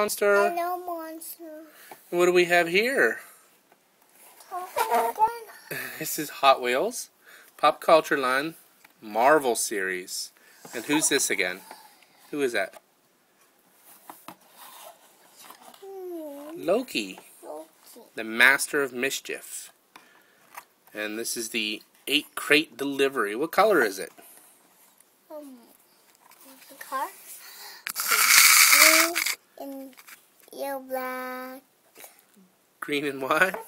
Monster. Hello, monster. What do we have here? This is Hot Wheels, Pop Culture Line, Marvel Series. And who's this again? Who is that? Hmm, Loki, Loki. the Master of Mischief. And this is the 8 crate delivery. What color is it? Um, the car. Blue and yellow, black, Green and what?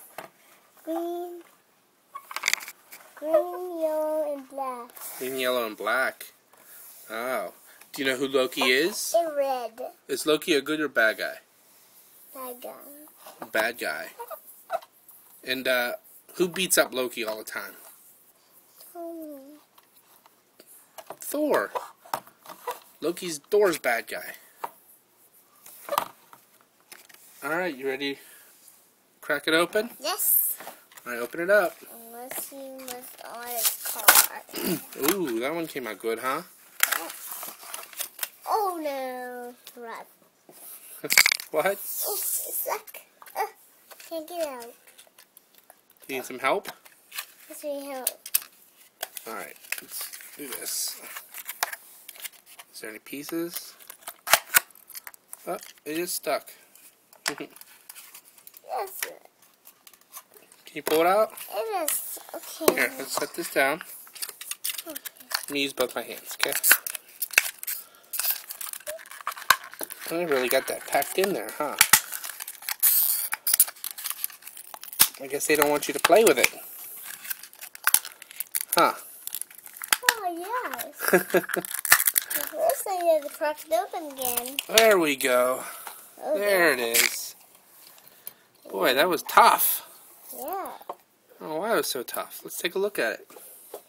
green, green, yellow, and black. Green, yellow, and black. Oh. Do you know who Loki is? And red. Is Loki a good or bad guy? Bad guy. Bad guy. And uh, who beats up Loki all the time? Thor. Loki's Thor's bad guy. Alright, you ready? Crack it open? Yes. Alright, open it up. Let's see what's on his car. Ooh, that one came out good, huh? Oh no. Right. What? Oh, it's stuck. Uh, can't get out. You need some help? Let's see how. Alright, let's do this. Is there any pieces? Oh, it is stuck. Can you pull it out? It is. Okay. Here, let's set this down. Okay. Let me use both my hands, okay? I really got that packed in there, huh? I guess they don't want you to play with it. Huh. Oh, yes. First, I had to crack it open again. there we go. Oh, There it is. Boy, that was tough. Yeah. Oh, why was so tough? Let's take a look at it.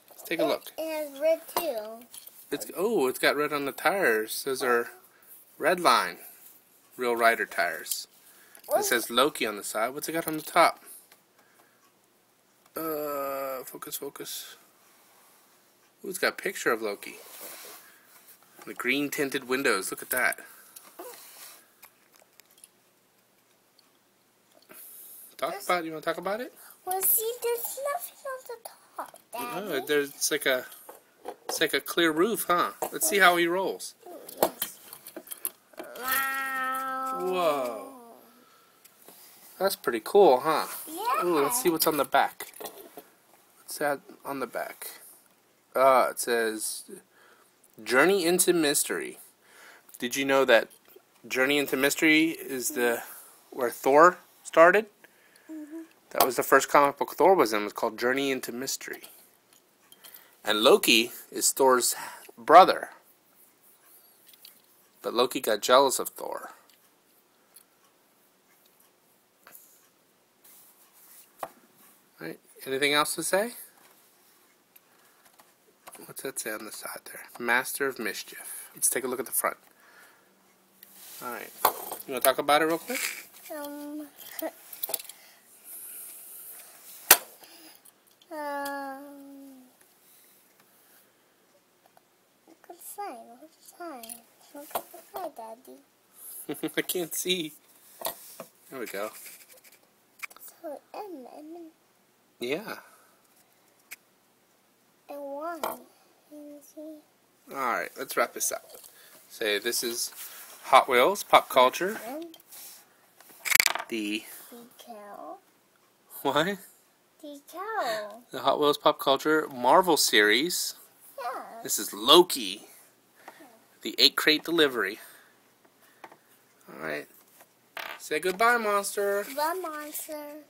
Let's take a look. It has red too. It's oh, it's got red on the tires. Those are red line, real rider tires. It says Loki on the side. What's it got on the top? Uh, focus, focus. Ooh, it's got a picture of Loki. The green tinted windows. Look at that. About. You want to talk about it? Well, see, there's nothing on the top, Oh, Daddy. there's it's like a, it's like a clear roof, huh? Let's see how he rolls. Yes. Wow. Whoa. That's pretty cool, huh? Yeah. Ooh, let's see what's on the back. What's that on the back? Uh, it says Journey into Mystery. Did you know that Journey into Mystery is the where Thor started? That was the first comic book Thor was in. It was called Journey into Mystery. And Loki is Thor's brother. But Loki got jealous of Thor. Right. Anything else to say? What's that say on the side there? Master of Mischief. Let's take a look at the front. Alright. You want to talk about it real quick? Um. Um. Good sign. Good sign. Look at the sign, Daddy. I can't see. There we go. So M M Yeah. and one. Alright, let's wrap this up. Say this is Hot Wheels, pop culture. The decal. what? The Hot Wheels pop culture Marvel series. Yeah. This is Loki. The eight crate delivery. Alright. Say goodbye, monster. The monster.